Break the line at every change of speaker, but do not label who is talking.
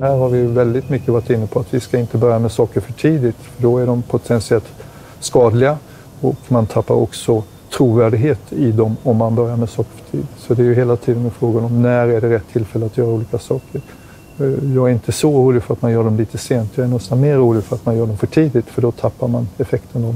Här har vi väldigt mycket varit inne på att vi ska inte börja med socker för tidigt, för då är de potentiellt skadliga och man tappar också trovärdighet i dem om man börjar med socker för tidigt. Så det är ju hela tiden en fråga om när är det rätt tillfälle att göra olika saker. Eh, jag är inte så orolig för att man gör dem lite sent. Jag är nästan mer orolig för att man gör dem för tidigt, för då tappar man effekten av